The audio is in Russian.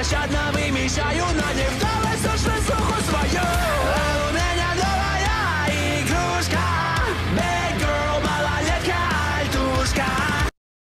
Площадно вымещаю на нефть